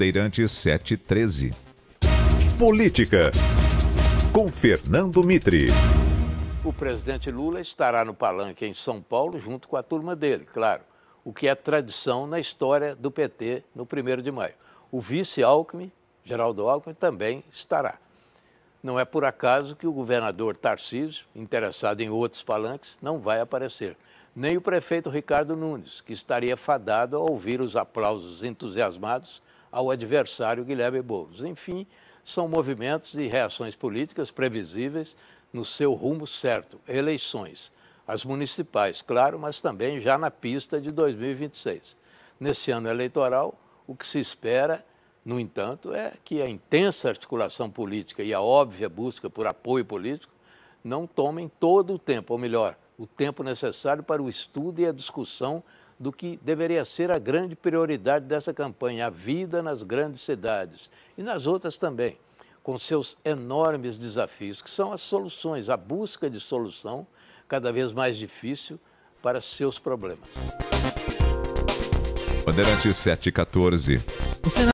Bandeirantes 713. Política. Com Fernando Mitre. O presidente Lula estará no palanque em São Paulo junto com a turma dele, claro. O que é tradição na história do PT no 1 de maio. O vice Alckmin, Geraldo Alckmin, também estará. Não é por acaso que o governador Tarcísio, interessado em outros palanques, não vai aparecer. Nem o prefeito Ricardo Nunes, que estaria fadado a ouvir os aplausos entusiasmados ao adversário Guilherme Boulos. Enfim, são movimentos e reações políticas previsíveis no seu rumo certo, eleições. As municipais, claro, mas também já na pista de 2026. Nesse ano eleitoral, o que se espera no entanto, é que a intensa articulação política e a óbvia busca por apoio político não tomem todo o tempo, ou melhor, o tempo necessário para o estudo e a discussão do que deveria ser a grande prioridade dessa campanha, a vida nas grandes cidades e nas outras também, com seus enormes desafios, que são as soluções, a busca de solução cada vez mais difícil para seus problemas. Bandeirante 714.